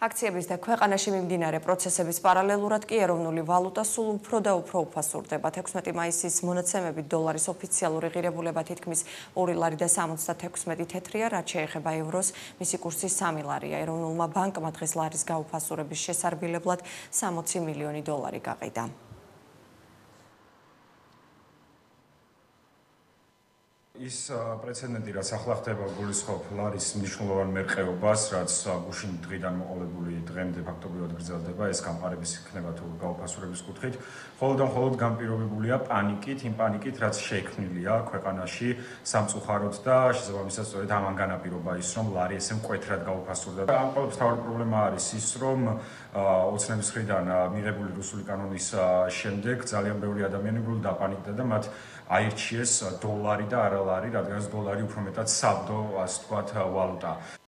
აქციების და ქვეყანაში მიმდინარე პროცესების პარალელურად კი ეროვნული ვალუტა სულ უფრო და უფრო უფასურდება. 16 მაისის მონაცემებით დოლარის ოფიციალური ღირებულება თითქმის 2 ლარი და 76 თეთრია, რაც შეეხება ევროს, მისი კურსი 3 ლარია. ეროვნულმა ბანკმა დღეს ლარის გაუფასურების შესარბილებლად 60 მილიონი დოლარი გაყიდა. ის პრეცედენტი რაც ახლა ხდება გულისხმობ ლარის მნიშვნელოვან მერყეობას რაც გუშინ დღიდან მოყოლებული დღემდე ფაქტობრივად გრძელდება ეს გამყარების იქნება თუ გაუფასურების კუთხით. ხოლო და მხოლოდ განპირობებულია პანიკით იმ პანიკით რაც შეექმნილია ქვეყანაში სამწუხაროდ და შესაბამისად სწორედ ამან განაპირობა ის რომ ლარი ესე მკვეთრად გაუფასურდა. და ამ ყოველთვის თავი პრობლემა არის ის რომ ოცნების ხრიდან მიღებული რუსული კანონის შემდეგ ძალიან ბევრი ადამიანი გულ დაპანიკდა და მათ აირჩიეს დოლარი და არა ლარი, რადგან დოლარი უფრო მეტად საბდო, ასე ვთქვათ, ვალუტაა.